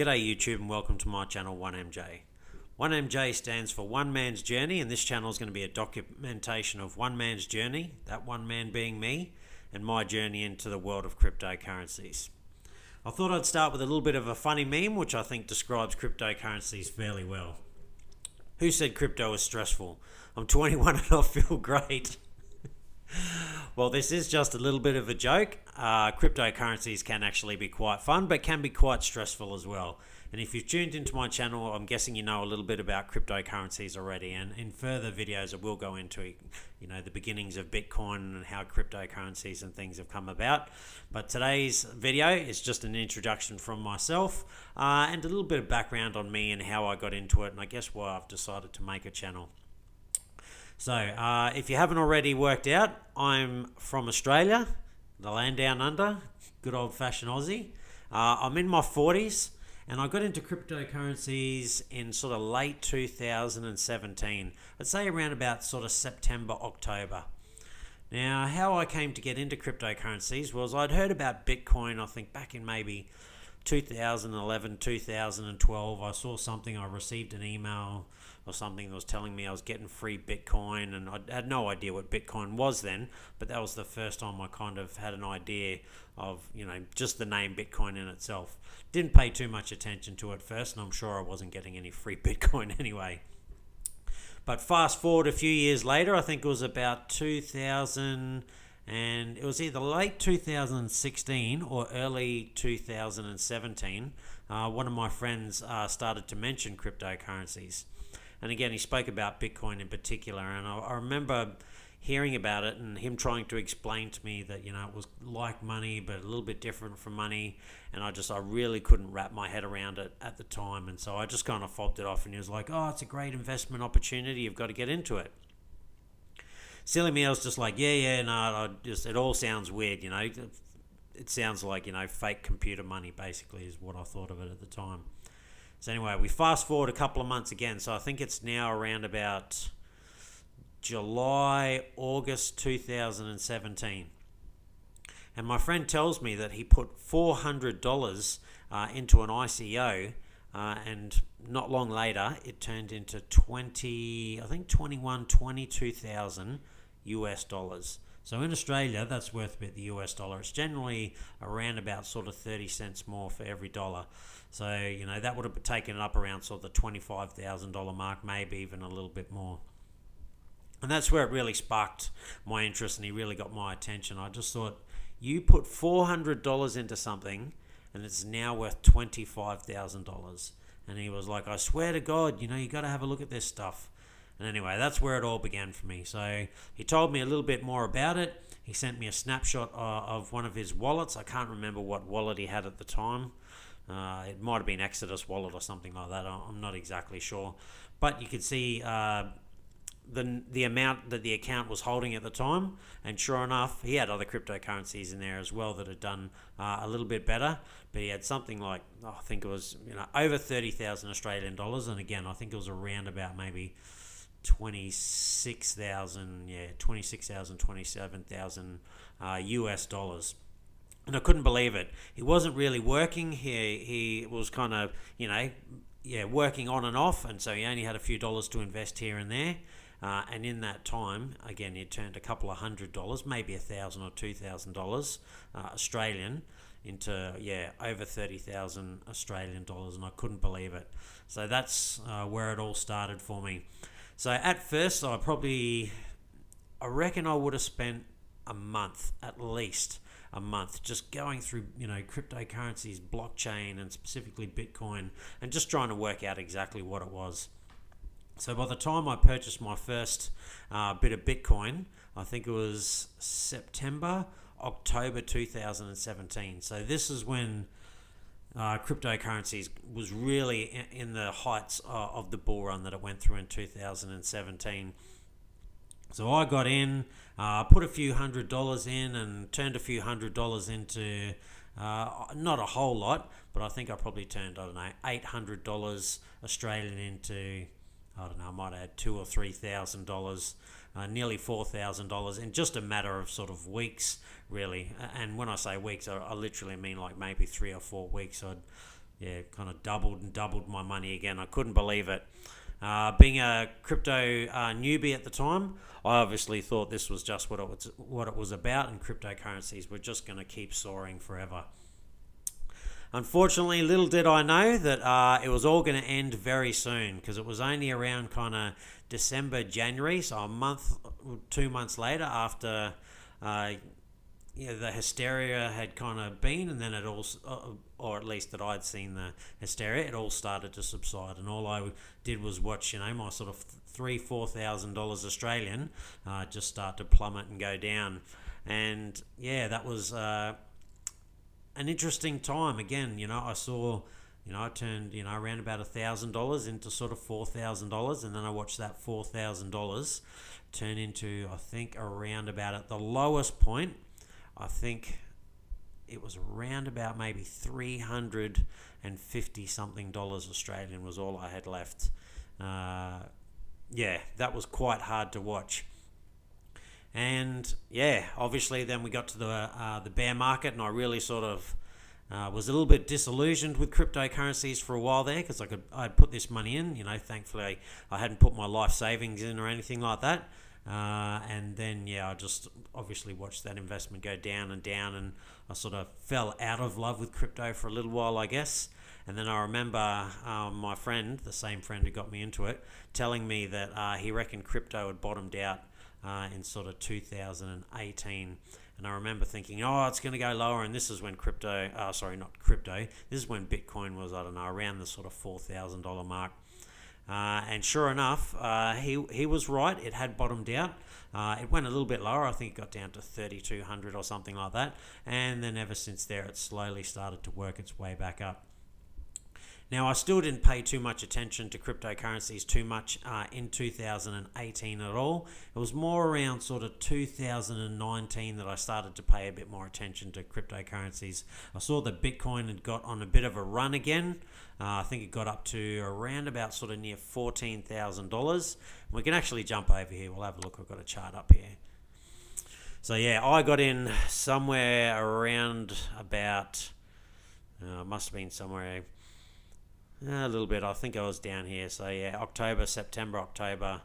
G'day YouTube and welcome to my channel 1MJ. 1MJ stands for One Man's Journey and this channel is going to be a documentation of one man's journey, that one man being me, and my journey into the world of cryptocurrencies. I thought I'd start with a little bit of a funny meme which I think describes cryptocurrencies fairly well. Who said crypto is stressful? I'm 21 and I feel great. well, this is just a little bit of a joke. Uh, cryptocurrencies can actually be quite fun, but can be quite stressful as well. And if you've tuned into my channel, I'm guessing you know a little bit about cryptocurrencies already. And in further videos, I will go into, you know, the beginnings of Bitcoin and how cryptocurrencies and things have come about. But today's video is just an introduction from myself uh, and a little bit of background on me and how I got into it, and I guess why I've decided to make a channel. So, uh, if you haven't already worked out, I'm from Australia, the land down under, good old fashioned Aussie. Uh, I'm in my 40s and I got into cryptocurrencies in sort of late 2017. I'd say around about sort of September, October. Now, how I came to get into cryptocurrencies was I'd heard about Bitcoin, I think back in maybe 2011, 2012. I saw something, I received an email or something that was telling me I was getting free Bitcoin, and I had no idea what Bitcoin was then. But that was the first time I kind of had an idea of you know just the name Bitcoin in itself. Didn't pay too much attention to it first, and I'm sure I wasn't getting any free Bitcoin anyway. But fast forward a few years later, I think it was about 2000 and it was either late 2016 or early 2017. Uh, one of my friends uh, started to mention cryptocurrencies. And again, he spoke about Bitcoin in particular. And I, I remember hearing about it and him trying to explain to me that you know it was like money but a little bit different from money and i just i really couldn't wrap my head around it at the time and so i just kind of fobbed it off and he was like oh it's a great investment opportunity you've got to get into it silly me i was just like yeah yeah no I just it all sounds weird you know it sounds like you know fake computer money basically is what i thought of it at the time so anyway, we fast forward a couple of months again. So I think it's now around about July, August 2017. And my friend tells me that he put $400 uh, into an ICO, uh, and not long later, it turned into 20, I think 21, 22,000 US dollars. So in Australia, that's worth a bit the US dollar. It's generally around about sort of 30 cents more for every dollar. So, you know, that would have taken it up around sort of the $25,000 mark, maybe even a little bit more. And that's where it really sparked my interest and he really got my attention. I just thought, you put $400 into something and it's now worth $25,000. And he was like, I swear to God, you know, you got to have a look at this stuff. And anyway, that's where it all began for me. So he told me a little bit more about it. He sent me a snapshot uh, of one of his wallets. I can't remember what wallet he had at the time. Uh, it might have been Exodus wallet or something like that. I'm not exactly sure, but you could see uh, the the amount that the account was holding at the time, and sure enough, he had other cryptocurrencies in there as well that had done uh, a little bit better. But he had something like oh, I think it was you know over thirty thousand Australian dollars, and again I think it was around about maybe. 26,000 yeah 26,000 27,000 uh, US dollars and I couldn't believe it. He wasn't really working. He he was kind of you know yeah working on and off, and so he only had a few dollars to invest here and there. Uh, and in that time, again, he turned a couple of hundred dollars, maybe a thousand or two thousand dollars uh, Australian, into yeah over thirty thousand Australian dollars, and I couldn't believe it. So that's uh, where it all started for me. So at first, I probably, I reckon I would have spent a month at least a month just going through you know cryptocurrencies blockchain and specifically bitcoin and just trying to work out exactly what it was so by the time i purchased my first uh, bit of bitcoin i think it was september october 2017 so this is when uh, cryptocurrencies was really in, the heights uh, of the bull run that it went through in 2017 so I got in, uh, put a few hundred dollars in, and turned a few hundred dollars into uh, not a whole lot, but I think I probably turned I don't know eight hundred dollars Australian into I don't know I might add two or three thousand dollars, uh, nearly four thousand dollars in just a matter of sort of weeks, really. And when I say weeks, I, I literally mean like maybe three or four weeks. I'd yeah, kind of doubled and doubled my money again. I couldn't believe it. Uh, being a crypto uh, newbie at the time, I obviously thought this was just what it was, what it was about, and cryptocurrencies were just going to keep soaring forever. Unfortunately, little did I know that uh, it was all going to end very soon because it was only around kind of December, January, so a month, two months later after uh, you know, the hysteria had kind of been, and then it all, uh, or at least that I'd seen the hysteria, it all started to subside, and all I did was watch, you know, my sort of three, four thousand dollars Australian uh, just start to plummet and go down, and yeah, that was. Uh, an interesting time. Again, you know, I saw, you know, I turned, you know, around about a thousand dollars into sort of four thousand dollars, and then I watched that four thousand dollars turn into, I think, around about at the lowest point. I think it was around about maybe three hundred and fifty something dollars Australian was all I had left. Uh, yeah, that was quite hard to watch. And yeah, obviously, then we got to the uh, the bear market, and I really sort of uh, was a little bit disillusioned with cryptocurrencies for a while there because I could I'd put this money in. You know, thankfully I, hadn't put my life savings in or anything like that. Uh, and then yeah, I just obviously watched that investment go down and down, and I sort of fell out of love with crypto for a little while, I guess. And then I remember um, my friend, the same friend who got me into it, telling me that uh, he reckoned crypto had bottomed out uh, in sort of 2018. And I remember thinking, oh, it's going to go lower. And this is when crypto, uh, sorry, not crypto, this is when Bitcoin was, I don't know, around the sort of $4,000 mark. Uh, and sure enough, uh, he, he was right. It had bottomed out. Uh, it went a little bit lower. I think it got down to 3,200 or something like that. And then ever since there, it slowly started to work its way back up. Now, I still didn't pay too much attention to cryptocurrencies too much uh, in 2018 at all. It was more around sort of 2019 that I started to pay a bit more attention to cryptocurrencies. I saw that Bitcoin had got on a bit of a run again. Uh, I think it got up to around about sort of near $14,000. We can actually jump over here. We'll have a look. I've got a chart up here. So, yeah, I got in somewhere around about, uh, must have been somewhere a little bit. I think I was down here. So yeah, October, September, October,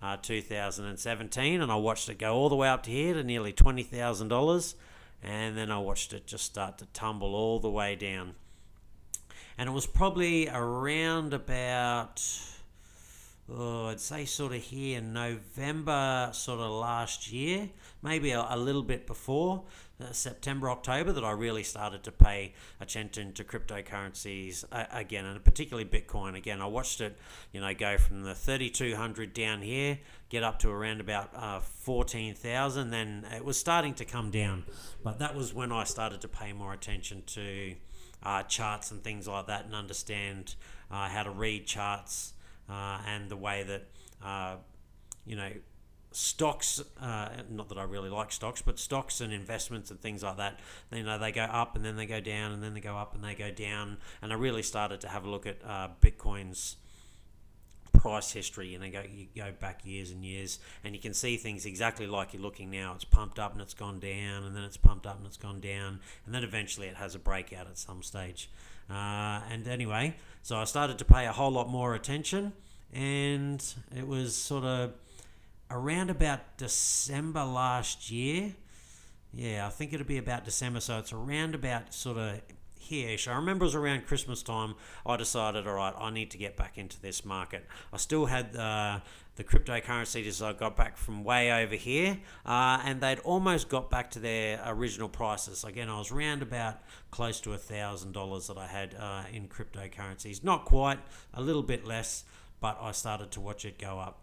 uh, 2017, and I watched it go all the way up to here to nearly twenty thousand dollars, and then I watched it just start to tumble all the way down. And it was probably around about, oh, I'd say sort of here in November, sort of last year, maybe a, a little bit before. Uh, September, October that I really started to pay attention to cryptocurrencies uh, again, and particularly Bitcoin. Again, I watched it, you know, go from the 3,200 down here, get up to around about uh, 14,000. Then it was starting to come down, but that was when I started to pay more attention to uh, charts and things like that, and understand uh, how to read charts and the way that you know stocks, uh, not that I really like stocks, but stocks and investments and things like that, you know, they go up and then they go down and then they go up and they go down. And I really started to have a look at uh, Bitcoin's price history and then go you go back years and years and you can see things exactly like you're looking now it's pumped up and it's gone down and then it's pumped up and it's gone down and then eventually it has a breakout at some stage uh, and anyway so i started to pay a whole lot more attention and it was sort of around about December last year. Yeah, I think it'll be about December, so it's around about sort of here. I remember it was around Christmas time. I decided, all right, I need to get back into this market. I still had uh, the cryptocurrencies I got back from way over here, uh, and they'd almost got back to their original prices. Again, I was around about close to a thousand dollars that I had uh, in cryptocurrencies. Not quite, a little bit less, but I started to watch it go up.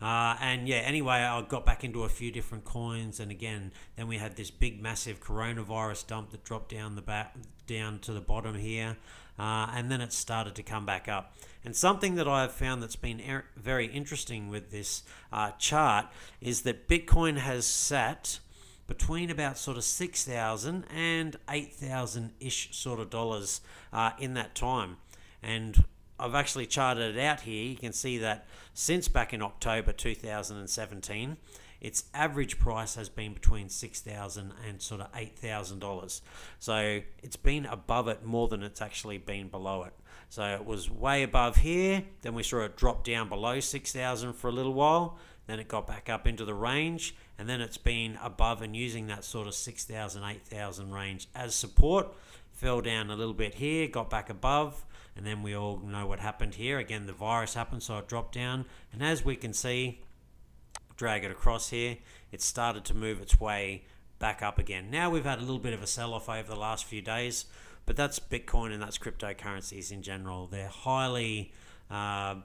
Uh, and yeah, anyway, I got back into a few different coins, and again, then we had this big, massive coronavirus dump that dropped down the back, down to the bottom here, uh, and then it started to come back up. And something that I've found that's been er- very interesting with this uh, chart is that Bitcoin has sat between about sort of 6,000 and 8,000 ish sort of dollars uh, in that time. And I've actually charted it out here. You can see that since back in October 2017, its average price has been between six thousand and sort of eight thousand dollars. So it's been above it more than it's actually been below it. So it was way above here. Then we saw it drop down below six thousand for a little while. Then it got back up into the range, and then it's been above and using that sort of 6,000, 8,000 range as support. Fell down a little bit here, got back above, and then we all know what happened here. Again, the virus happened, so it dropped down. And as we can see, drag it across here, it started to move its way back up again. Now we've had a little bit of a sell off over the last few days, but that's Bitcoin and that's cryptocurrencies in general. They're highly uh,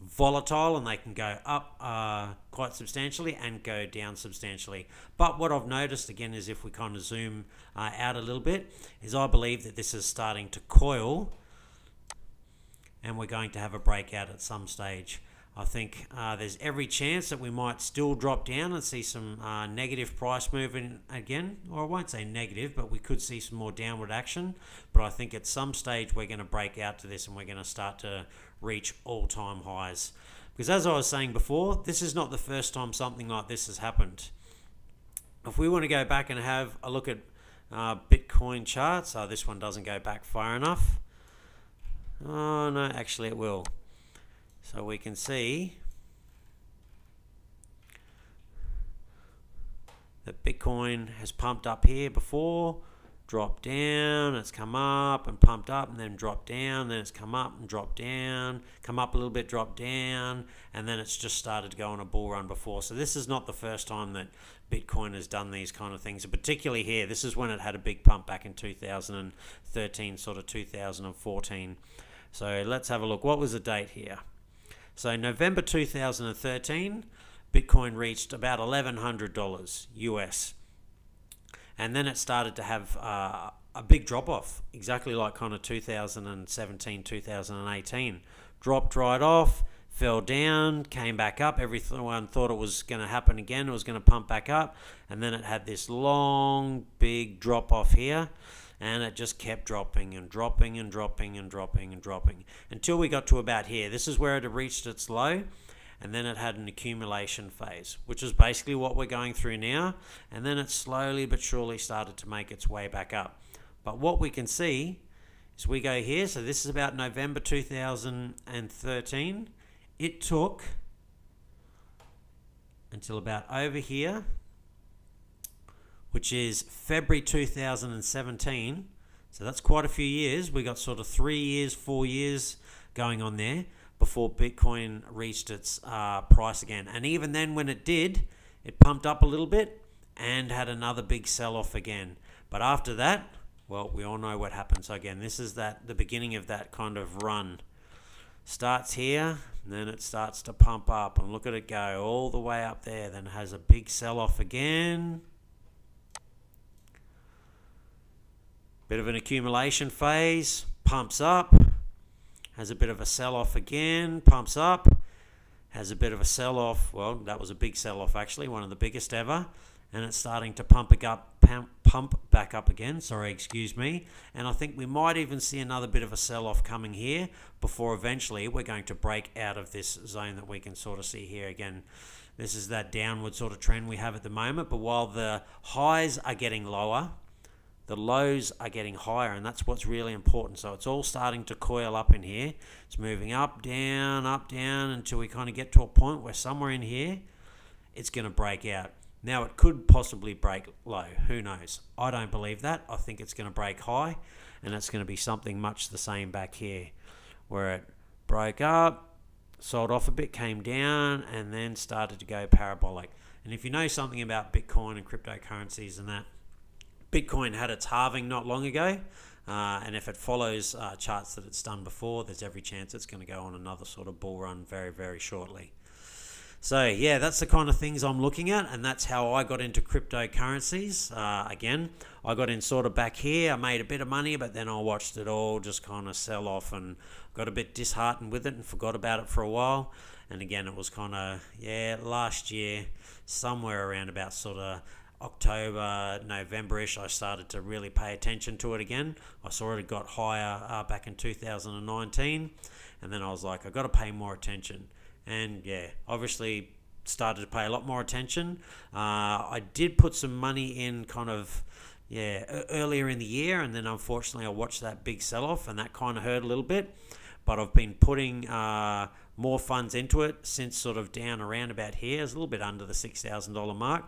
volatile and they can go up uh, quite substantially and go down substantially. But what I've noticed again is if we kind of zoom uh, out a little bit, is I believe that this is starting to coil and we're going to have a breakout at some stage. I think uh, there's every chance that we might still drop down and see some uh, negative price movement again. Or I won't say negative, but we could see some more downward action. But I think at some stage we're going to break out to this and we're going to start to reach all time highs. Because as I was saying before, this is not the first time something like this has happened. If we want to go back and have a look at uh, Bitcoin charts, oh, this one doesn't go back far enough. Oh, no, actually it will. So we can see that Bitcoin has pumped up here before, dropped down, it's come up and pumped up and then dropped down, then it's come up and dropped down, come up a little bit, dropped down, and then it's just started to go on a bull run before. So this is not the first time that Bitcoin has done these kind of things, particularly here. This is when it had a big pump back in 2013, sort of 2014. So let's have a look. What was the date here? So November 2013, Bitcoin reached about $1,100 US. And then it started to have uh, a big drop off, exactly like kind of 2017, 2018. Dropped right off, fell down, came back up. Everyone thought it was going to happen again, it was going to pump back up. And then it had this long, big drop off here and it just kept dropping and dropping and dropping and dropping and dropping until we got to about here. This is where it had reached its low, and then it had an accumulation phase, which is basically what we're going through now. And then it slowly but surely started to make its way back up. But what we can see is we go here, so this is about November 2013. It took until about over here which is February 2017. So that's quite a few years. We got sort of three years, four years going on there before Bitcoin reached its uh, price again. And even then, when it did, it pumped up a little bit and had another big sell off again. But after that, well, we all know what happened. So again, this is that the beginning of that kind of run. Starts here, then it starts to pump up, and look at it go all the way up there. Then it has a big sell off again Bit of an accumulation phase, pumps up, has a bit of a sell off again, pumps up, has a bit of a sell off. Well, that was a big sell off actually, one of the biggest ever. And it's starting to pump it up, pump back up again. Sorry, excuse me. And I think we might even see another bit of a sell off coming here before eventually we're going to break out of this zone that we can sort of see here again. This is that downward sort of trend we have at the moment. But while the highs are getting lower, the lows are getting higher and that's what's really important. So it's all starting to coil up in here. It's moving up down up down until we kind of get to a point where somewhere in here it's going to break out. Now it could possibly break low. Who knows? I don't believe that. I think it's going to break high and it's going to be something much the same back here where it broke up sold off a bit came down and then started to go parabolic. And if you know something about bitcoin and cryptocurrencies and that Bitcoin had its halving not long ago, uh, and if it follows uh, charts that it's done before, there's every chance it's going to go on another sort of bull run very, very shortly. So, yeah, that's the kind of things I'm looking at, and that's how I got into cryptocurrencies. Uh, again, I got in sort of back here, I made a bit of money, but then I watched it all just kind of sell off and got a bit disheartened with it and forgot about it for a while. And again, it was kind of, yeah, last year, somewhere around about sort of October, November-ish, I started to really pay attention to it again. I saw it got higher uh, back in 2019, and then I was like, I've got to pay more attention. And yeah, obviously started to pay a lot more attention. Uh, I did put some money in kind of yeah earlier in the year, and then unfortunately I watched that big sell off, and that kind of hurt a little bit. But I've been putting uh, more funds into it since sort of down around about here, it's a little bit under the six thousand dollar mark.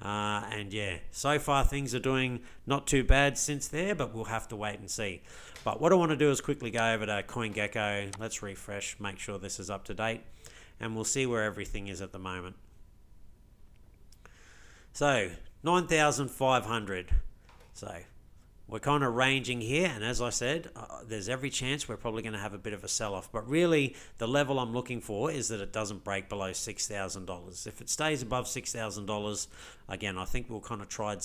Uh, and yeah, so far things are doing not too bad since there, but we'll have to wait and see. But what I want to do is quickly go over to CoinGecko. Let's refresh, make sure this is up to date, and we'll see where everything is at the moment. So 9,500. So we're kind of ranging here, and as I said, uh, there's every chance we're probably going to have a bit of a sell off. But really, the level I'm looking for is that it doesn't break below $6,000. If it stays above $6,000, again, I think we'll kind of try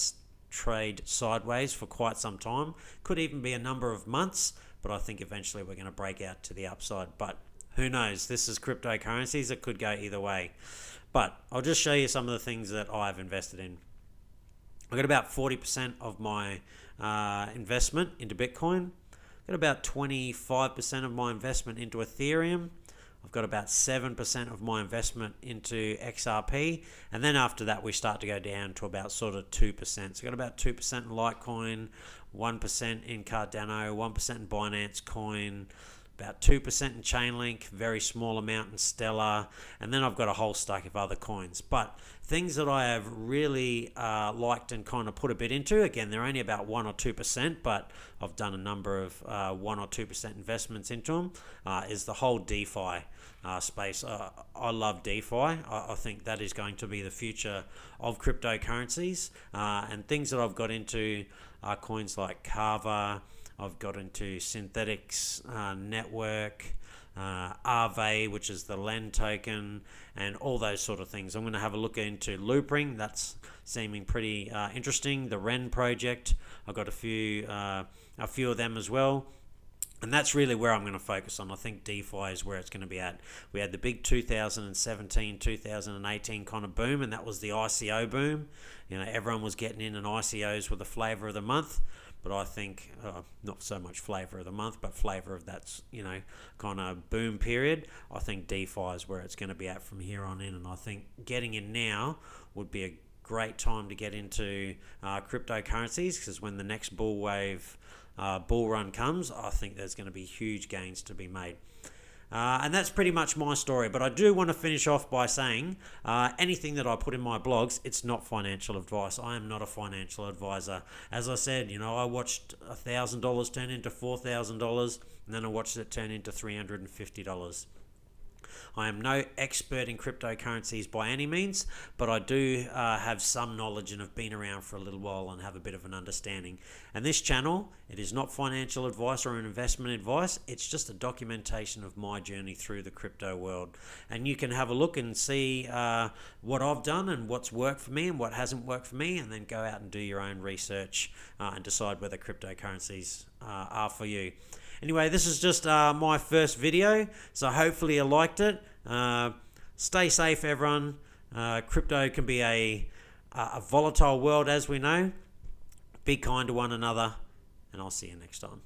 trade sideways for quite some time. Could even be a number of months, but I think eventually we're going to break out to the upside. But who knows? This is cryptocurrencies, it could go either way. But I'll just show you some of the things that I've invested in. I've got about 40% of my uh, investment into Bitcoin. I've got about 25% of my investment into Ethereum. I've got about 7% of my investment into XRP. And then after that, we start to go down to about sort of 2%. So I've got about 2% in Litecoin, 1% in Cardano, 1% in Binance Coin, about 2% in Chainlink, very small amount in Stellar, and then I've got a whole stack of other coins. But things that I have really uh, liked and kind of put a bit into, again, they're only about 1 or 2%, but I've done a number of uh, 1 or 2% investments into them, uh, is the whole DeFi. Uh, space. Uh, I love DeFi. I, I, think that is going to be the future of cryptocurrencies. Uh, and things that I've got into are coins like Kava, I've got into Synthetix uh, network, uh, which is the LEND token, and all those sort of things. I'm going to have a look into Loopring. That's seeming pretty uh, interesting. The Ren project. I've got a few uh, a few of them as well. And that's really where I'm going to focus on. I think DeFi is where it's going to be at. We had the big 2017, 2018 kind of boom, and that was the ICO boom. You know, everyone was getting in, and ICOs were the flavor of the month. But I think uh, not so much flavor of the month, but flavor of that's you know kind of boom period. I think DeFi is where it's going to be at from here on in, and I think getting in now would be a great time to get into uh, cryptocurrencies because when the next bull wave, uh, bull run comes, I think there's going to be huge gains to be made. Uh, and that's pretty much my story. But I do want to finish off by saying uh, anything that I put in my blogs, it's not financial advice. I am not a financial advisor. As I said, you know, I watched $1,000 turn into $4,000, and then I watched it turn into $350. I am no expert in cryptocurrencies by any means, but I do uh, have some knowledge and have been around for a little while and have a bit of an understanding. And this channel, it is not financial advice or investment advice, it's just a documentation of my journey through the crypto world. And you can have a look and see uh, what I've done and what's worked for me and what hasn't worked for me, and then go out and do your own research uh, and decide whether cryptocurrencies uh, are for you. Anyway, this is just uh, my first video, so hopefully you liked it. Uh, stay safe, everyone. Uh, crypto can be a, a volatile world, as we know. Be kind to one another, and I'll see you next time.